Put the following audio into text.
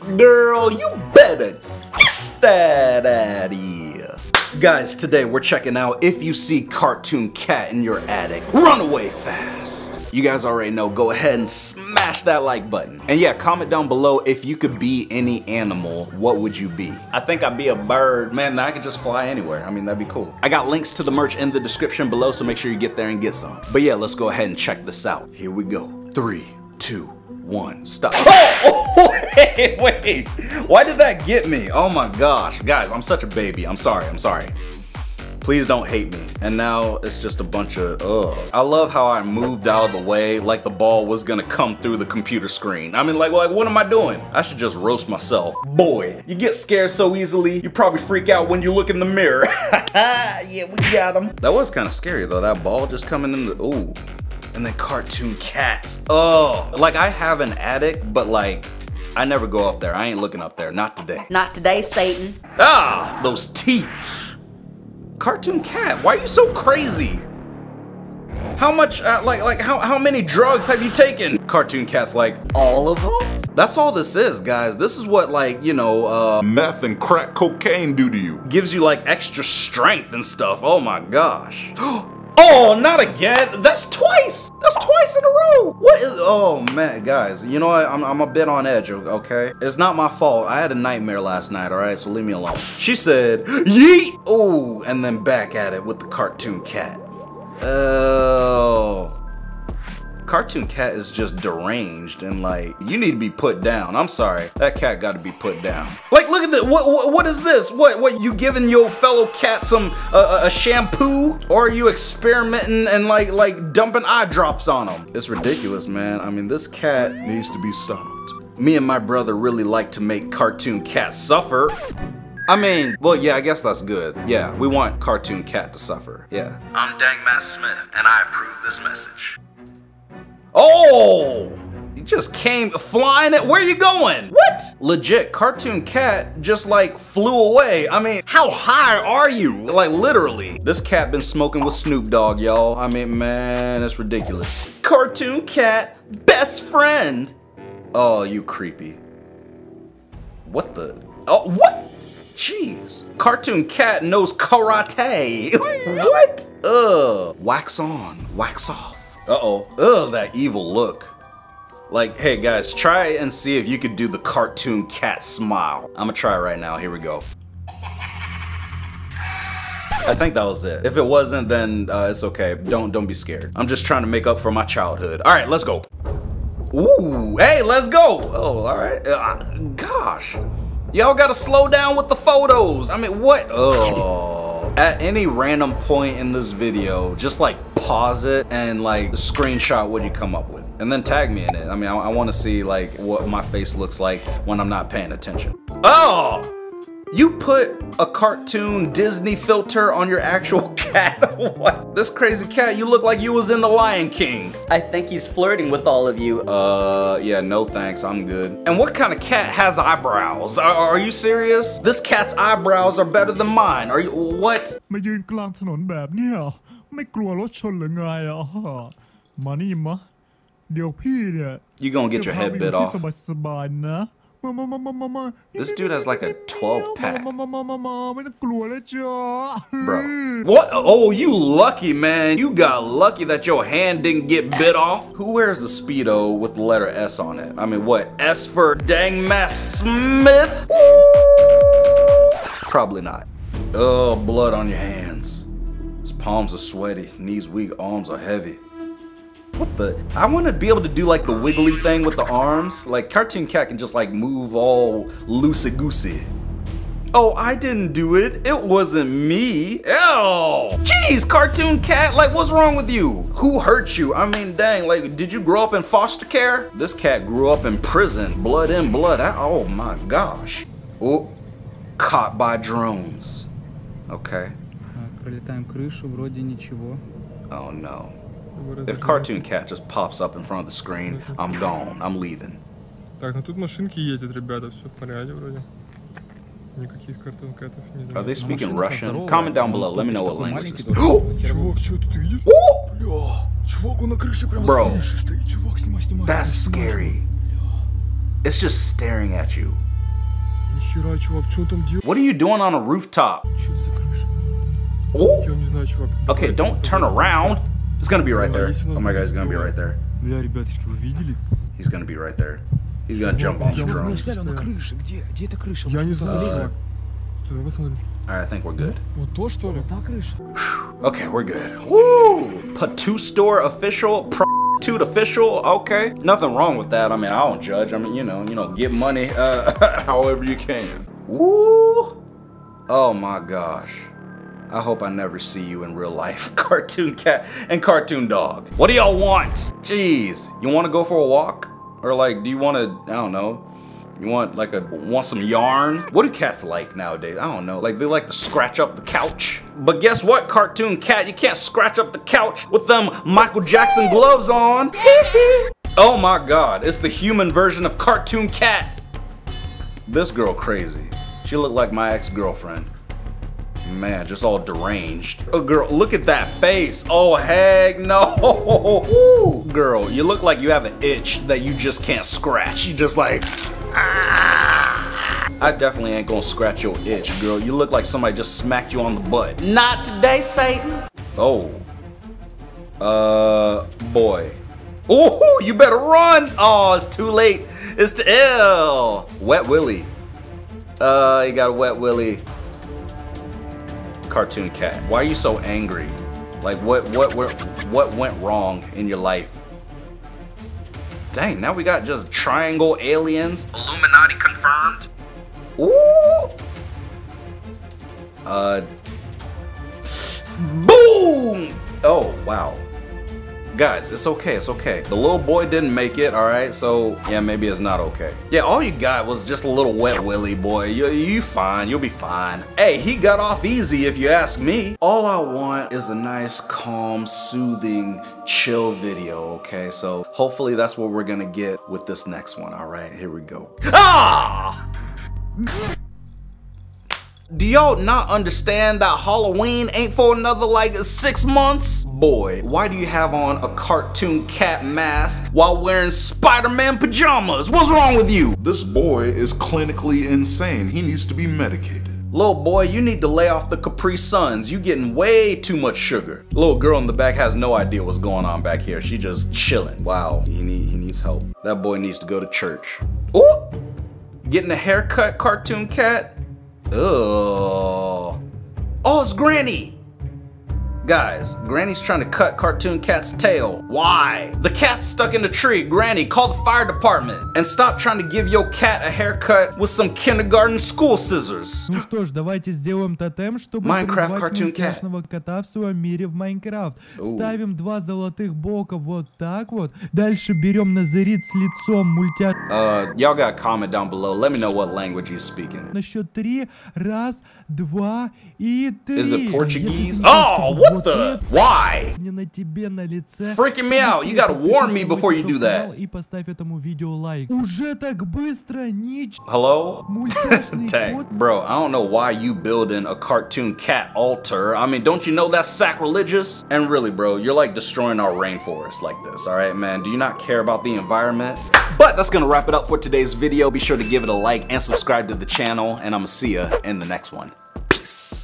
Girl, you better get that out of here. Guys, today we're checking out if you see cartoon cat in your attic, run away fast. You guys already know, go ahead and smash that like button. And yeah, comment down below if you could be any animal, what would you be? I think I'd be a bird. Man, I could just fly anywhere. I mean, that'd be cool. I got links to the merch in the description below, so make sure you get there and get some. But yeah, let's go ahead and check this out. Here we go. Three, two, one, stop. Oh, oh, wait, wait. Why did that get me? Oh my gosh. Guys, I'm such a baby. I'm sorry, I'm sorry. Please don't hate me. And now it's just a bunch of ugh. I love how I moved out of the way like the ball was gonna come through the computer screen. I mean, like, like what am I doing? I should just roast myself. Boy, you get scared so easily, you probably freak out when you look in the mirror. yeah, we got him. That was kind of scary though, that ball just coming in the, ooh and then cartoon cats. Oh, like I have an attic, but like I never go up there. I ain't looking up there, not today. Not today, Satan. Ah, those teeth. Cartoon cat, why are you so crazy? How much, uh, like, like how, how many drugs have you taken? Cartoon cat's like, all of them? That's all this is, guys. This is what like, you know, uh, meth and crack cocaine do to you. Gives you like extra strength and stuff. Oh my gosh. Oh, not again. That's twice. That's twice in a row. What is, oh man, guys, you know what? I'm, I'm a bit on edge, okay? It's not my fault. I had a nightmare last night, all right? So leave me alone. She said, yeet. Oh, and then back at it with the cartoon cat. Oh. Cartoon cat is just deranged and like, you need to be put down. I'm sorry. That cat got to be put down. Like, look at this. What, what, what is this? What, what, you giving your fellow cat some, uh, a shampoo? Or are you experimenting and like, like dumping eye drops on them? It's ridiculous, man. I mean, this cat Needs to be stopped. me and my brother really like to make cartoon cat suffer. I mean, well, yeah, I guess that's good. Yeah, we want cartoon cat to suffer. Yeah. I'm Dang Matt Smith, and I approve this message. Oh! You just came flying it. Where you going? What? Legit, cartoon cat just like flew away. I mean, how high are you? Like literally. This cat been smoking with Snoop Dogg, y'all. I mean, man, it's ridiculous. Cartoon cat, best friend. Oh, you creepy. What the? Oh, what? Jeez. Cartoon cat knows karate. what? Ugh. Wax on, wax off. Uh-oh. Ugh, that evil look. Like, hey guys, try and see if you could do the cartoon cat smile. I'm gonna try right now. Here we go. I think that was it. If it wasn't, then uh, it's okay. Don't don't be scared. I'm just trying to make up for my childhood. All right, let's go. Ooh, hey, let's go. Oh, all right. Uh, gosh, y'all gotta slow down with the photos. I mean, what? Oh, at any random point in this video, just like pause it and like screenshot what you come up with, and then tag me in it. I mean, I, I want to see like what my face looks like when I'm not paying attention. Oh. You put a cartoon Disney filter on your actual cat? what? This crazy cat, you look like you was in The Lion King. I think he's flirting with all of you. Uh, yeah, no thanks, I'm good. And what kind of cat has eyebrows? Are, are you serious? This cat's eyebrows are better than mine. Are you, what? มายืนกลางถนนแบบเนี้ยไม่กลัวรถชนหรือไงอ่ะมานี่มะเดี๋ยวพี่เนี่ย You gonna get your head bit off. สบายๆนะ This dude has like a 12 pack. Bro. What? Oh, you lucky, man. You got lucky that your hand didn't get bit off. Who wears the Speedo with the letter S on it? I mean, what? S for dang Matt Smith? Probably not. Oh, blood on your hands. His palms are sweaty, knees weak, arms are heavy What the? I want to be able to do like the wiggly thing with the arms. Like Cartoon Cat can just like move all loosey goosey. Oh, I didn't do it. It wasn't me. Ew. Jeez, Cartoon Cat, like what's wrong with you? Who hurt you? I mean, dang, like did you grow up in foster care? This cat grew up in prison, blood in, blood out. Oh my gosh. Oh, caught by drones. Okay. Так, пролетаем крышу, вроде ничего. Oh no. Его If разожрали. Cartoon Cat just pops up in front of the screen, I'm gone. I'm leaving. Так, ну тут машинки ездят, ребята, все в порядке вроде. Никаких картон кэтов не Are they заметил. speaking машинка Russian? здоровая, Comment down он below. Let me know what такой language маленький this тоже. Чувак, что ты видишь? Oh, Бля, чувак, он на крыше прямо Bro. с крыши стоит. Чувак, снимай, снимай. that's снимай, снимай. scary. It's just staring at you. Нихера, чувак, что он там делает? What are you doing on a rooftop? Что это за крыша? Ooh. Я не знаю, чувак. Okay, Давай, don't turn давай. around. It's gonna be right there. Если у нас Oh my god, he's gonna be будет- right there. Бля, ребяточки, вы видели? He's gonna be right there. He's gonna jump on the Я вот drone. стоял. на крыше. Где? Где эта крыша? Я не Может, знаю, залезем? чувак. Стой, давай посмотрим. Alright, I think we're good. Вот то, что ли? Та крыша. Okay, we're good. Woo! Patu store official, prostitute official. Okay, nothing wrong with that. I mean, I don't judge. I mean, you know, you know, get money. Uh, However you can. woo! Oh my gosh. I hope I never see you in real life, cartoon cat and cartoon dog. What do y'all want? Jeez, you want to go for a walk, or like, do you want to? I don't know. You want like a want some yarn? What do cats like nowadays? I don't know. Like they like to scratch up the couch. But guess what, cartoon cat? You can't scratch up the couch with them Michael Jackson gloves on. oh my god, it's the human version of cartoon cat. This girl crazy. She looked like my ex-girlfriend. Man, just all deranged. Oh, girl, look at that face. Oh, heck no. Ooh, Girl, you look like you have an itch that you just can't scratch. You just like, ah. I definitely ain't gonna scratch your itch, girl. You look like somebody just smacked you on the butt. Not today, Satan. Oh. Uh, boy. Oh, you better run. Oh, it's too late. It's too ill. Wet Willie. Uh, you got a wet Willie. Cartoon cat. Why are you so angry? Like what what what what went wrong in your life? Dang, now we got just triangle aliens. Illuminati confirmed. Ooh. Uh Boom! Oh, wow. Guys, it's okay, it's okay. The little boy didn't make it, alright? So, yeah, maybe it's not okay. Yeah, all you got was just a little wet willy boy. You, you fine, you'll be fine. Hey, he got off easy if you ask me. All I want is a nice, calm, soothing, chill video, okay? So, hopefully that's what we're gonna get with this next one, alright? Here we go. Ah! Do y'all not understand that Halloween ain't for another like six months? Boy, why do you have on a cartoon cat mask while wearing Spider-Man pajamas? What's wrong with you? This boy is clinically insane. He needs to be medicated. Little boy, you need to lay off the Capri Suns. You getting way too much sugar. Little girl in the back has no idea what's going on back here. She just chilling. Wow, he, need, he needs help. That boy needs to go to church. Ooh! Getting a haircut, cartoon cat? Ugh. Oh, it's Granny! Guys, Granny's trying to cut Cartoon Cat's tail. Why? The cat's stuck in a tree. Granny, call the fire department. And stop trying to give your cat a haircut with some kindergarten school scissors. Ну что ж, давайте сделаем тотем, чтобы Minecraft призвать Cartoon Cat. мультяшного кота в своем мире в Майнкрафт. Оу. Ставим два золотых блока вот так вот. Дальше берем назарит с лицом мультя Uh, y'all got a comment down below. Let me know what language you're speaking. на счет три. Раз, два и три. Is it А если Portuguese? ты Oh, хочешь, what вот the? это Why? не на тебе на лице. Freaking me out. You gotta warn me before you do that. И поставь этому видео лайк. Уже так быстро, нич... Hello? Мультяшный Dang, кот bro, I don't know why you building a cartoon cat altar. I mean, don't you know that's sacrilegious? And really, bro, you're like destroying our rainforest like this, all right, man? Do you not care about the environment? But that's gonna wrap it up for today's video. Be sure to give it a like and subscribe to the channel, and I'm gonna see ya in the next one. Peace.